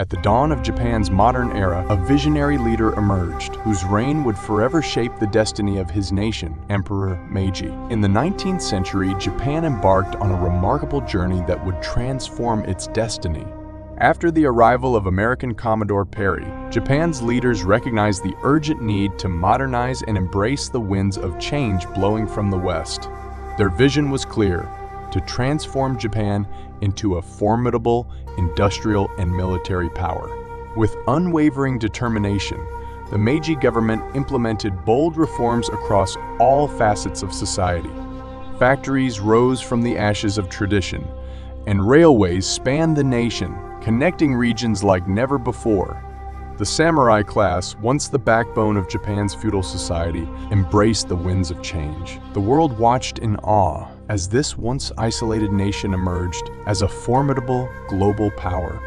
At the dawn of Japan's modern era, a visionary leader emerged whose reign would forever shape the destiny of his nation, Emperor Meiji. In the 19th century, Japan embarked on a remarkable journey that would transform its destiny. After the arrival of American Commodore Perry, Japan's leaders recognized the urgent need to modernize and embrace the winds of change blowing from the West. Their vision was clear to transform Japan into a formidable industrial and military power. With unwavering determination, the Meiji government implemented bold reforms across all facets of society. Factories rose from the ashes of tradition, and railways spanned the nation, connecting regions like never before. The samurai class, once the backbone of Japan's feudal society, embraced the winds of change. The world watched in awe as this once isolated nation emerged as a formidable global power.